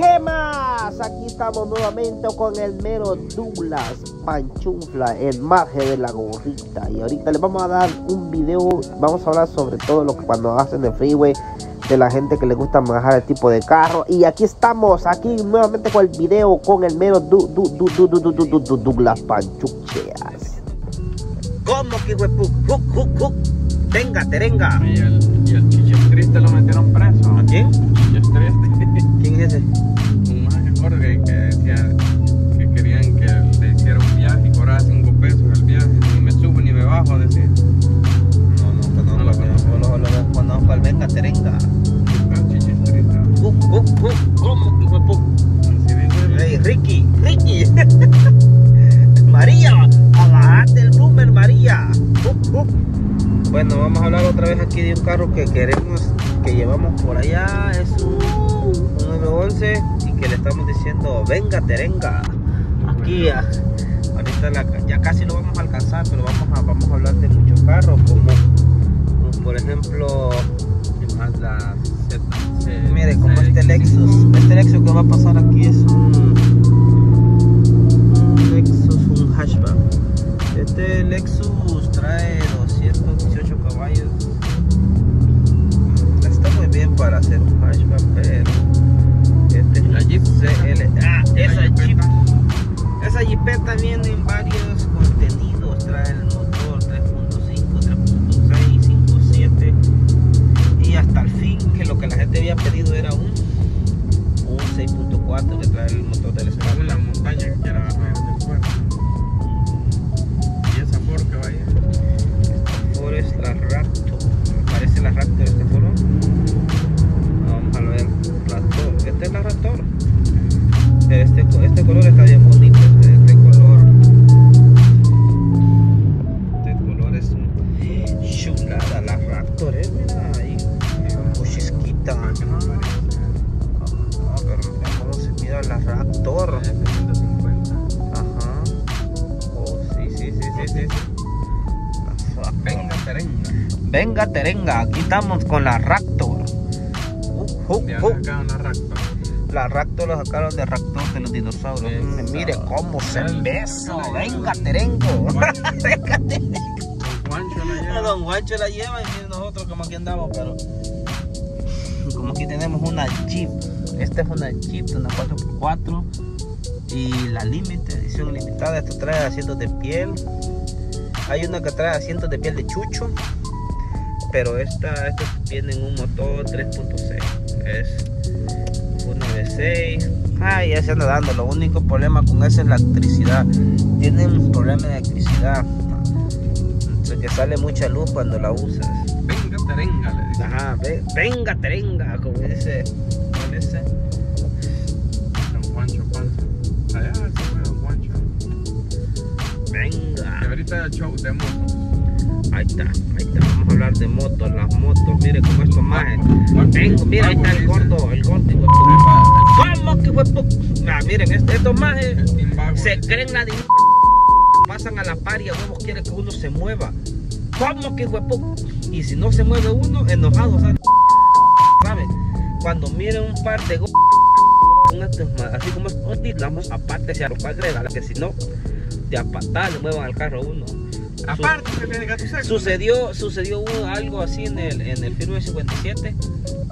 gemas! Aquí estamos nuevamente con el mero Douglas Panchunfla, el maje de la gorrita. Y ahorita les vamos a dar un video, vamos a hablar sobre todo lo que cuando hacen de freeway, de la gente que le gusta manejar el tipo de carro. Y aquí estamos, aquí nuevamente con el video con el mero Douglas Panchucheas. ¿Cómo que Venga, terenga. Y el, y el, triste lo metieron preso. ¿A quién? El triste. ¿Quién es ese? Un maje Jorge que decía que querían que le hiciera un viaje y cobraba 5 pesos el viaje. Ni me subo ni me bajo, decía. No, no, no, no, No lo conozco, no lo conozco al venga, terenga. Hey, Ricky. Bueno, vamos a hablar otra vez aquí de un carro que queremos, que llevamos por allá. Es un, un 911 y que le estamos diciendo, venga, terenga. Aquí, a- ahorita la- ya casi lo vamos a alcanzar, pero vamos a, vamos a hablar de muchos carros, como, como por ejemplo, más la Z. Mire, como este Lexus. Este Lexus que va a pasar aquí es un, un Lexus, un hatchback. Este Lexus trae 218 caballos. Mm, Está muy bien para hacer un hatchback, pero este es ¿Y la Jeep? CL. Ah, ¿Y la esa Jeep. Esa Jeepeta viene en varios Este, este color está bien bonito. Este, este color. Este color es un chulada. La Raptor, eh. Mira ahí. Chisquita. No aparezca. Ah, pero mira cómo se mira la Raptor. Ese es el de 50. Ajá. Oh, sí, sí, sí, sí, sí. Raptor. Venga, terenga. Venga, terenga, aquí estamos con la Raptor. Uh, uh, uh. sacaron la Raptor. La Raptor la sacaron de Raptor de los dinosaurios. Mire cómo se El- ve eso. el- Venga, terengo. Venga, terengo. Juancho la A lleva. Don Guancho la lleva y nosotros como aquí andamos, pero como aquí tenemos una Jeep. Esta es una Jeep, una 4x4 y la límite, edición limitada. Esto trae asientos de piel. Hay una que trae asientos de piel de chucho, pero esta, esta viene en un motor 3.6. Es una V6. Ay, ya se anda dando. Lo único problema con esa es la electricidad. Tiene un problema de electricidad. Sea, que sale mucha luz cuando la usas. Venga, terenga, le dice. Ajá, ve- venga, terenga, como dice. ¿cuál es ese? Don Juancho Panza. Allá se fue Don Juancho. Y Venga. ahorita el show de motos. Ahí está, Vamos a hablar de motos, las motos. Mire cómo esto más. Vengo, mira, ahí está el gordo, el gordo. pu- ¿Cómo que fue? Ah, miren, este- estos más se creen la Pasan a la par y a huevos quieren que uno se mueva. ¿Cómo que fue? pu- Y si no se mueve uno, enojado, ¿sabes? ¿Sabe? Cuando miren un par de estos así como estos dilamos, aparte se arropa agrega, que si no, de a patada le muevan al carro uno. Aparte. Sucedió, sucedió un- algo así en el, en el Firme 57,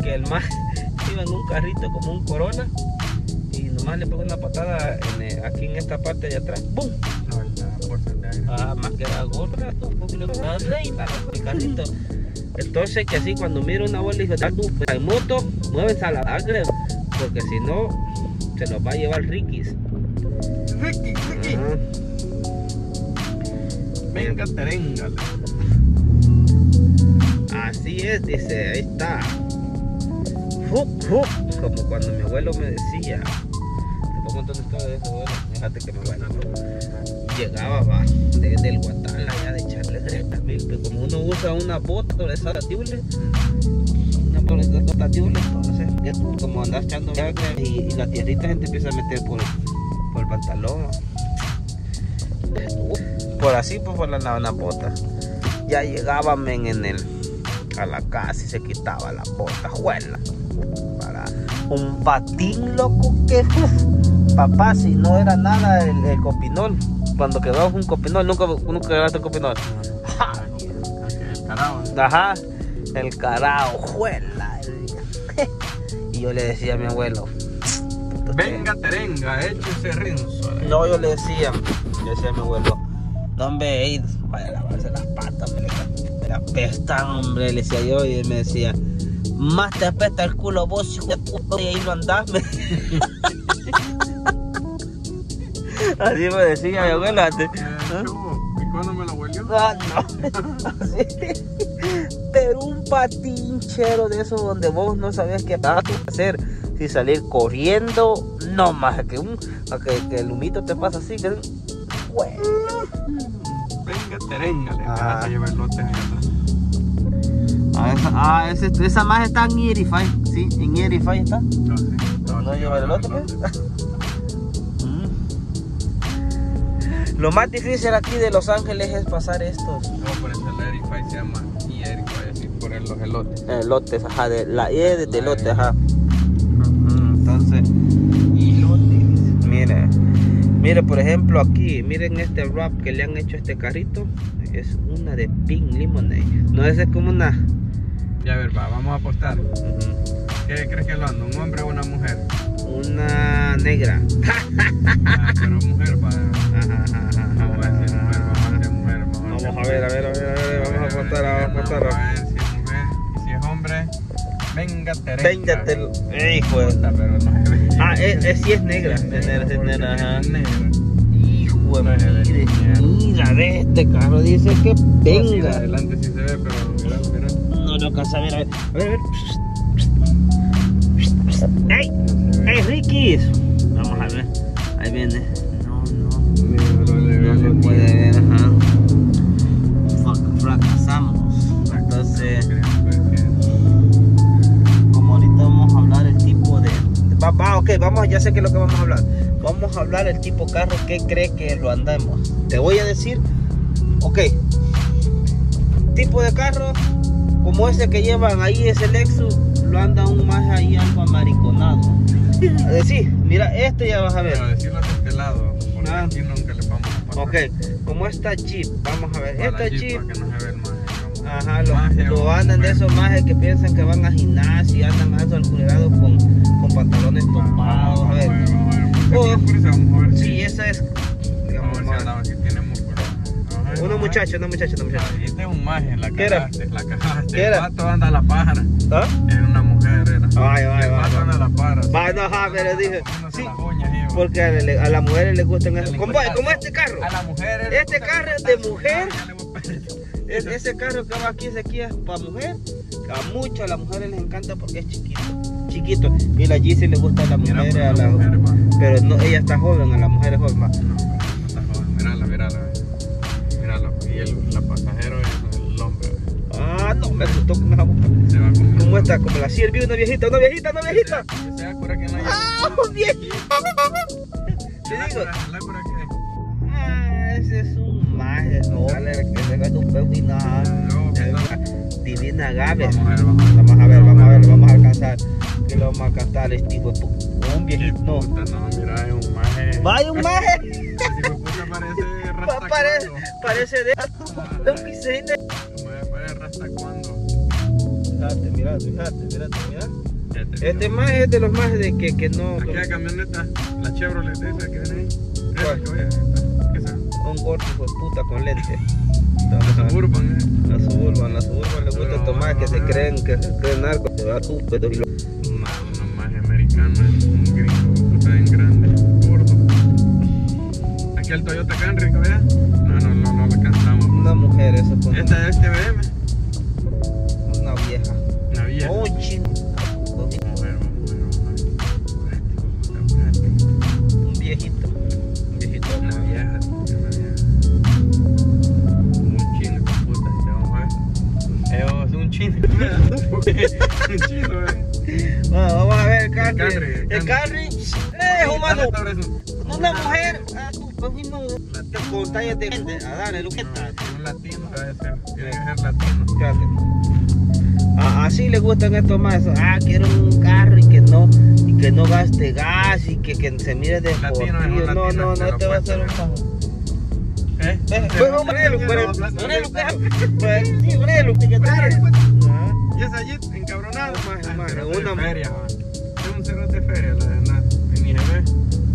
que el más iba en un carrito como un Corona y nomás le pegó una patada en el- aquí en esta parte de atrás. ¡Bum! Ah, más que la gorra, el carrito. Entonces que así cuando miro una bola y dice, "Ah, tú, pues, en moto, mueves a la porque si no, se los va a llevar Rikis. Ricky, Ricky. Venga, terenga. le Así es, dice, ahí está. Como cuando mi abuelo me decía. Te una historia de ese abuelo. Fíjate que mi abuelo llegaba va, desde el Guatal allá de echarle greta. ¿viste? Como uno usa una bota de tatiules, una bota de entonces tú como andas echando y, y la tierrita se te empieza a meter por, por el pantalón. Por así, pues por la, la, la bota. Ya llegaba men, en el, a la casa y se quitaba la bota, juela. Para, Un patín, loco, que uf, papá, si no era nada el, el copinol. Cuando quedó un copinol, nunca, nunca quedaste copinol. Ja, El carajo. Ajá, el carajo, juela. Y yo le decía a mi abuelo, Venga, terenga, échese rinzo. No, yo le decía, yo decía a mi abuelo, no hombre, ey, vaya a lavarse las patas, me, le- me apesta, hombre, le decía yo, y él me decía, más te apesta el culo vos, hijo de puta, y ahí lo andás, me- Así me decía mi antes. Eh, ¿Ah? ¿qué hubo? ¿Y cuándo me lo huelió? Ah, no. Así. Pero un patinchero de esos donde vos no sabías qué hacer. Si salir corriendo, no más que un a que, que el humito te pasa así, que Güey. Venga, terenga, le Ah. a llevar lotes ahí atrás. Ah, esa, ah ese- esa más está en Erify, sí, en Erify está. No, sí. ¿No lleva el lote, pues? Mm. Lo más difícil aquí de Los Ángeles es pasar estos No, por eso el Erify se llama y así por el- los elotes. elotes, ajá, de la E de elote, ajá. Mire, por ejemplo, aquí, miren este wrap que le han hecho a este carrito. Es una de Pink Lemonade. No esa es como una. Ya a ver, va, vamos a apostar. ¿Qué crees que lo anda? ¿Un hombre o una mujer? Una negra. Ah, pero mujer, va. Ajá, ajá, ajá, Vamos a decir mujer, vamos a decir mujer. Vamos a ver, a ver, a ver, a ver, vamos a apostar, vamos a apostar. Venga, terenga. Véngate, el- hijo de. Puta, pero no. Ah, es, es, sí es negra. Es negra, es negra, ajá. es negra. Hijo de No de mira, ve este carro, dice que de venga. adelante sí se ve, pero mira. No lo alcanza a ver, a ver, a ver, a ver. ¡Ey! ¡Ey, Ricky! Vamos a ver, ahí viene. No, no, no no se puede ver, ajá. Fra- Fracasamos. Entonces, Va, va, ok, vamos, ya sé que es lo que vamos a hablar. Vamos a hablar el tipo carro que cree que lo andamos. Te voy a decir, ok, tipo de carro como ese que llevan ahí, ese Lexus, lo anda un más ahí algo amariconado. Decir, mira, este ya vas a ver. Pero decirlo de este lado, porque Ah. aquí nunca le vamos a pasar. Ok, como esta Jeep, vamos a ver, Para esta Jeep, ajá, lo, Maje, lo andan de esos majes que piensan que van a gimnasio y andan más alcurados con, con pantalones topados, a ver. Oh. Sí, esa es, digamos, Vamos a ver si tiene una muchacha, una muchacha, una muchacha. Ah, Este es un maje, la la cagaste. ¿Qué El era? pato anda a la pájara. ¿Ah? Era una mujer, era. Vaya, vaya, El pato anda a la pájara. Va, no, ajá, pero dije, sí, porque a, la- a las mujeres les gustan eso. Le ¿Cómo, gusta- cómo este carro? A la mujer. Este carro es de mujer. Es- ese carro que va aquí, ese aquí es para mujer. A muchas a las mujeres les encanta porque es chiquito. Chiquito. Y la Yeezy le gusta a las Mira, mujeres, por a la las mujer. Pero no, ella está joven, a las mujeres joven. va. No, no está joven. Mírala, mírala. Mírala. Y el, la pasajero es el hombre. Ah, no, me asustó con esa boca. Se va con ¿Cómo está? Como la Silvia, una viejita, una viejita, una viejita. Se que no haya. Ah, un viejito. Te La digo. cura- La cura que. Ese es un maje, no. Dale, que se nada. Luego, que no- Divina Gabe. Vamos a ver, vamos a ver. Vamos a ver, vamos alcanzar. Que lo vamos a alcanzar, este hijo de Un viejito. No. Mira, es un maje. Vaya un maje. Parece Pa- rasta parece, parece de lo que se dice. Parece rasta cuando. Fíjate, mira, fíjate, mira, Este más es de los más de que, que no. Aquella camioneta, la Chevrolet esa que viene ahí. Un gordo hijo de puta con lente. La Suburban, eh. La suburban, la suburban le gusta tomar que se creen que se creen narcos, se va pero y lo- Una, una maje americana, un gringo, puta bien grande, gordo. Aquí el Toyota Camry, vea. No, no, no, no lo alcanzamos. Una mujer, eso con Esta es este BM. una vieja. Una vieja. Oh, chino. Chino. eh. Bueno, vamos a ver el carry. carry, El carry es humano. Una mujer, ah, tú, pues, con tallas de. A darle, Luqueta. No, un latino debe ser. Tiene que ser latino. Fíjate. así le gustan estos más. Ah, quiero un carro y que no, y que no gaste gas y que, que se mire. Latino un No, no, no te va a hacer un pajo. ¿Eh? Eh, Pues. Ah. Y esa Jeep encabronada. Más, más, una- feria. Es un cerote de feria, la verdad. Se ve.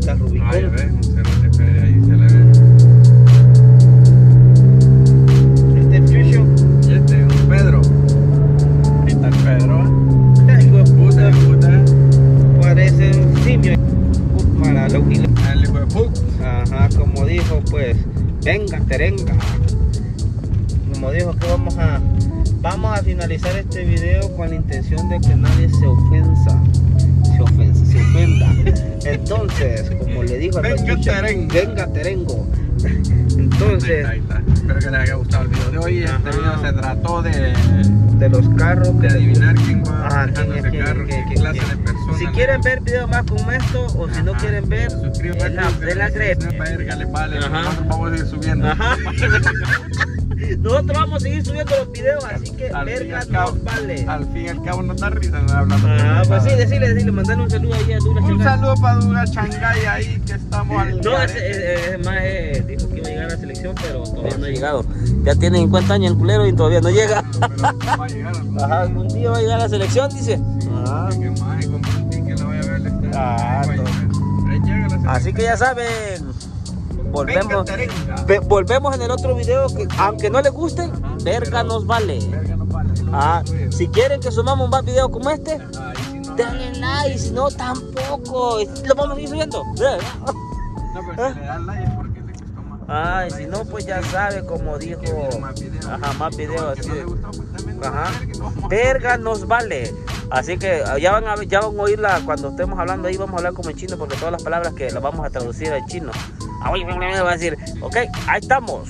La Rubicon. Ay, ves, un cerote de feria ahí se le ve. Este Fusion. Y este es un Pedro. Ahí está el Pedro. Puta, puta. Parece un simio. Para la huila. El hijo de. Ajá, como dijo, pues, venga, terenga. Como dijo que vamos a vamos a finalizar este video con la intención de que nadie se ofensa. Se ofensa, se ofenda. Entonces, como le dijo al Venga, venga, terengo. Ahí Entonces, está, ahí está. Espero que les haya gustado el video de hoy. Este video se trató de, de los carros de adivinar quién va Ajá, manejando quién ese carro, quién quién clase de persona. si quieren ver videos más como esto o si no quieren ver Suscríbanse es la, es la vale. Nosotros vamos a ir subiendo. Nosotros vamos a seguir subiendo los videos, así que Al verga al cabo- nos vale. Al fin y al cabo nos da risa no hablando. Ah, pues sí, decirle, decirle, mandarle un saludo ahí a Dura Un Changay. saludo para Duga Changay ahí que estamos al. No, ese más eh, dijo que iba a llegar a la selección, pero todavía no ha llegado. Ya tiene 50 años el culero y todavía no llega. Pero va a llegar algún Ajá, día. algún día va a llegar a la selección, dice. Ah. Que más, ticket, lo voy a ver estadio. Ah, Ahí no. llega la selección. Así que ya saben, volvemos. volvemos en el otro video que aunque no les guste, verga nos vale. Ah, si quieren que subamos más videos como este, denle like, si no tampoco. Lo vamos a seguir subiendo. No, pero si le dan like es porque le gustó más. Ay, si no, pues ya sabe, como dijo. Ajá, más videos así. Ajá. Verga nos vale. Así que ah, ya van a ya van a oírla cuando estemos hablando ahí, vamos a hablar como en chino porque todas las palabras que las vamos a traducir al chino. Ah, Va a decir, ok, ahí estamos.